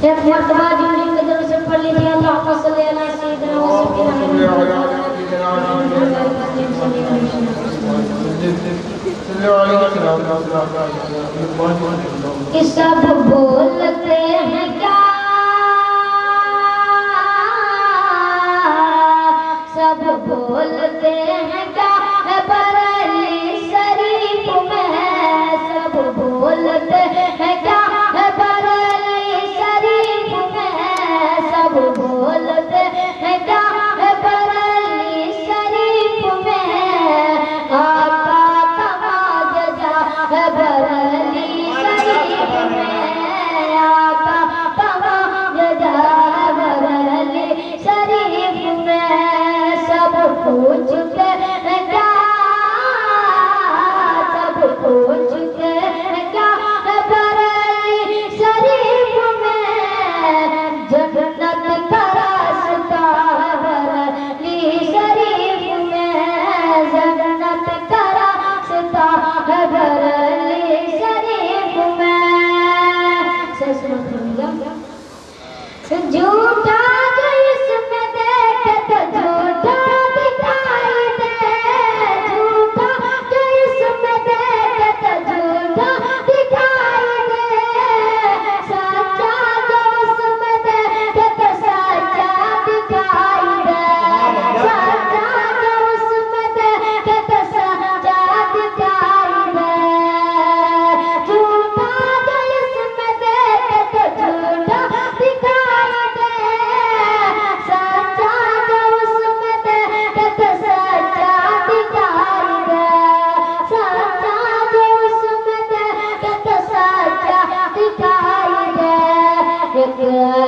ایک مرتبہ جمعہ کے دل سے پڑھ لیتے ہیں اللہ کا صلی اللہ علیہ سیدنا و سیدنا محمد اس سب بولتے ہیں کیا болотик Lord.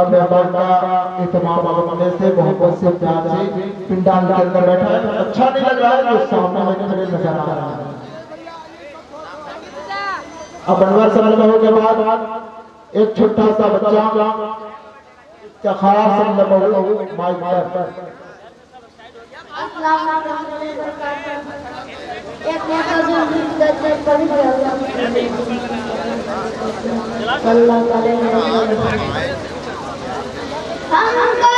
عمر احمد کا اتمام ہونے سے بہت بہت سے پیار سے پنڈال کے اندر بیٹھا ہے۔ اچھا نہیں لگ رہا ہے جو سامنے میں کھڑے نظر آ رہا ہے اب انور صلی اللہ کے بعد ایک چھٹا سا بچہ کیا خاص صلی اللہ علیہ مائک پر۔ السلام علیکم ایک موقع جو مدد پر Sangha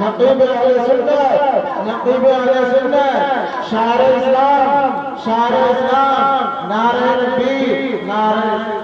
نقیب علیہ سنت نقیب علیہ سنت شعر اسلام شعر اسلام نعرہ نبی نعرہ